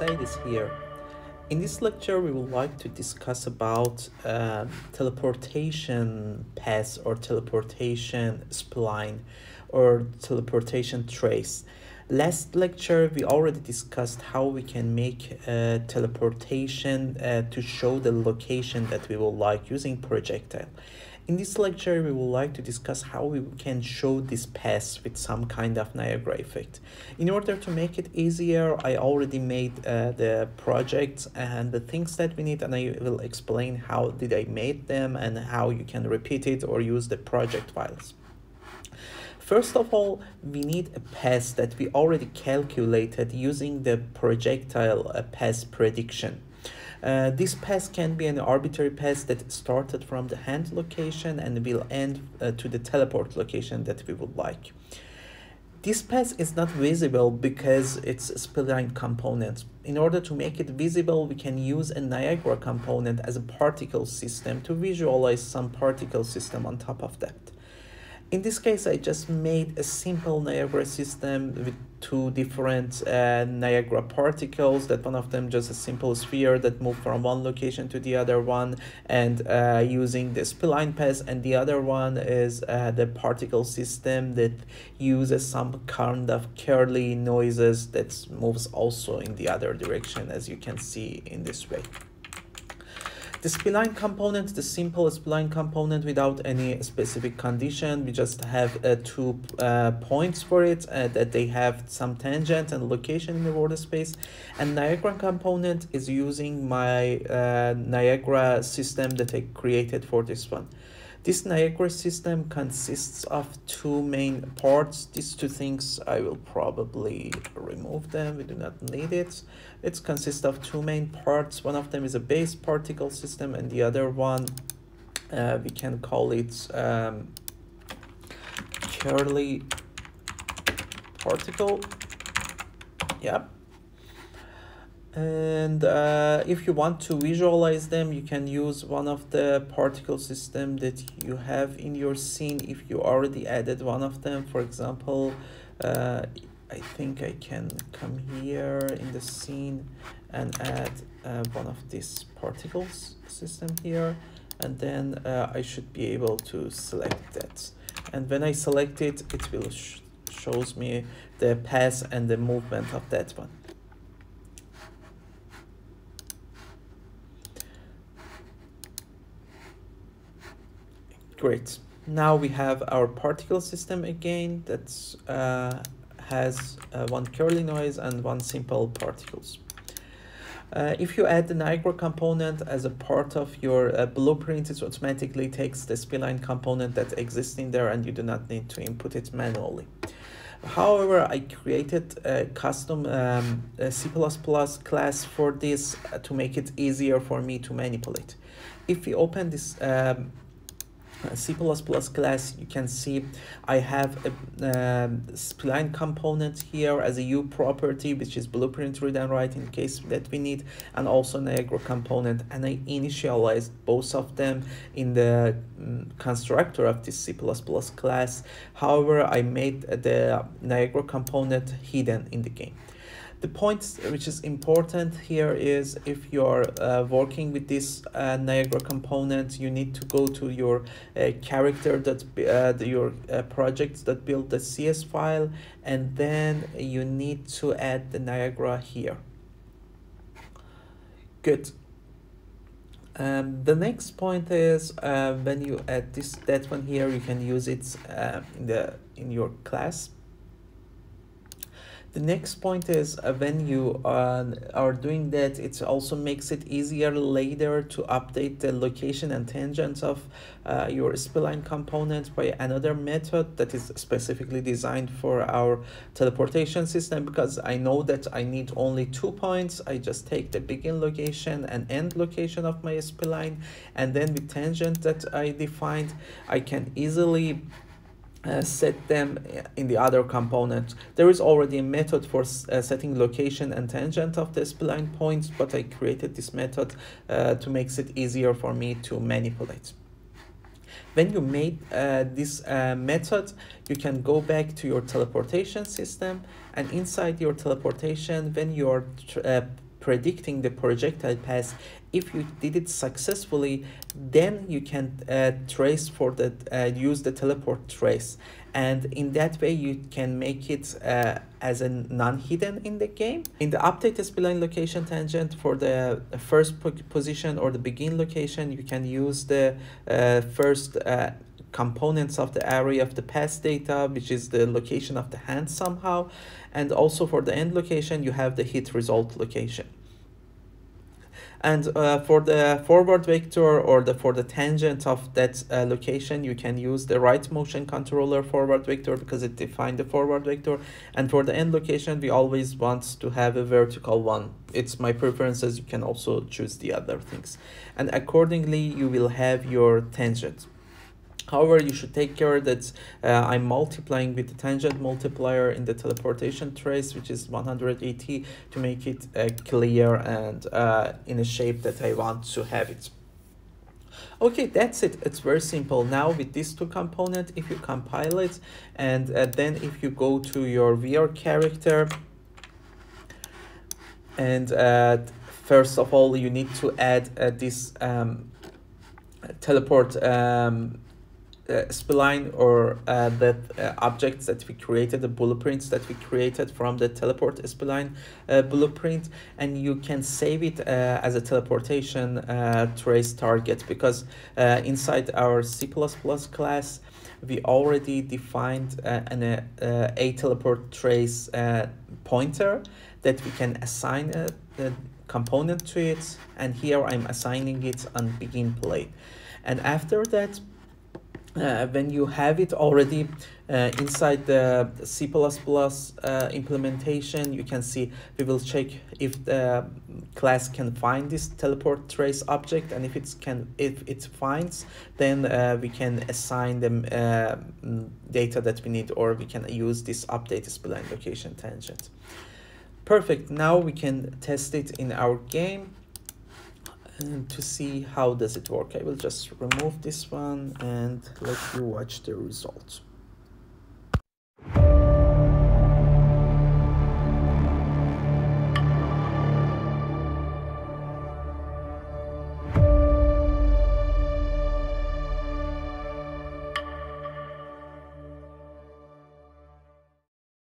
Here. In this lecture, we would like to discuss about uh, teleportation path or teleportation spline or teleportation trace. Last lecture, we already discussed how we can make uh, teleportation uh, to show the location that we would like using projectile. In this lecture, we would like to discuss how we can show this path with some kind of Niagara effect. In order to make it easier, I already made uh, the projects and the things that we need and I will explain how did I made them and how you can repeat it or use the project files. First of all, we need a path that we already calculated using the projectile uh, path prediction. Uh, this path can be an arbitrary path that started from the hand location and will end uh, to the teleport location that we would like. This path is not visible because it's a spline component. In order to make it visible, we can use a Niagara component as a particle system to visualize some particle system on top of that. In this case, I just made a simple Niagara system with two different uh, Niagara particles that one of them just a simple sphere that move from one location to the other one and uh, using the spline path and the other one is uh, the particle system that uses some kind of curly noises that moves also in the other direction as you can see in this way. The spline component, the simple spline component without any specific condition. We just have uh, two uh, points for it uh, that they have some tangent and location in the world space. And Niagara component is using my uh, Niagara system that I created for this one. This Niagara system consists of two main parts. These two things, I will probably remove them. We do not need it. It consists of two main parts. One of them is a base particle system and the other one, uh, we can call it um, curly particle. Yep and uh, if you want to visualize them you can use one of the particle system that you have in your scene if you already added one of them. For example uh, I think I can come here in the scene and add uh, one of these particles system here. And then uh, I should be able to select that. And when I select it it will sh shows me the path and the movement of that one Great. Now we have our particle system again that uh, has uh, one curly noise and one simple particles. Uh, if you add the Niagara component as a part of your uh, blueprint, it automatically takes the spline component that exists in there and you do not need to input it manually. However, I created a custom um, a C++ class for this to make it easier for me to manipulate. If we open this um, C++ class, you can see I have a um, spline component here as a UPROPERTY, which is blueprint read and write in case that we need, and also Niagara component. And I initialized both of them in the um, constructor of this C++ class. However, I made the Niagara component hidden in the game. The point which is important here is if you're uh, working with this uh, Niagara component, you need to go to your uh, character that uh, your uh, that build the CS file, and then you need to add the Niagara here. Good. Um, the next point is uh, when you add this that one here, you can use it uh, in the in your class the next point is uh, when you uh, are doing that, it also makes it easier later to update the location and tangents of uh, your spline component by another method that is specifically designed for our teleportation system because I know that I need only two points. I just take the begin location and end location of my spline and then with tangent that I defined, I can easily uh, set them in the other component. There is already a method for uh, setting location and tangent of the spline points, but I created this method uh, to make it easier for me to manipulate. When you made uh, this uh, method, you can go back to your teleportation system and inside your teleportation, when you're predicting the projectile path if you did it successfully then you can uh, trace for the uh, use the teleport trace. And in that way you can make it uh, as a non-hidden in the game. In the update spline location tangent for the first po position or the begin location you can use the uh, first uh, components of the array of the path data which is the location of the hand somehow. And also for the end location you have the hit result location. And uh, for the forward vector or the for the tangent of that uh, location you can use the right motion controller forward vector because it defines the forward vector. And for the end location we always want to have a vertical one. It's my preferences you can also choose the other things. And accordingly you will have your tangent However, you should take care that uh, I'm multiplying with the tangent multiplier in the teleportation trace, which is 180 to make it uh, clear and uh, in a shape that I want to have it. Okay, that's it. It's very simple. Now with these two components, if you compile it, and uh, then if you go to your VR character, and uh, first of all, you need to add uh, this um, teleport um, spline or uh, the uh, objects that we created, the blueprints that we created from the teleport spline uh, blueprint, and you can save it uh, as a teleportation uh, trace target because uh, inside our C++ class, we already defined uh, an uh, a teleport trace uh, pointer that we can assign a, a component to it, and here I'm assigning it on begin play. And after that, uh, when you have it already uh, inside the C++ uh, implementation, you can see we will check if the class can find this teleport trace object and if it can if it finds then uh, we can assign them uh, data that we need or we can use this update spline location tangent. Perfect, now we can test it in our game and to see how does it work. I will just remove this one and let you watch the results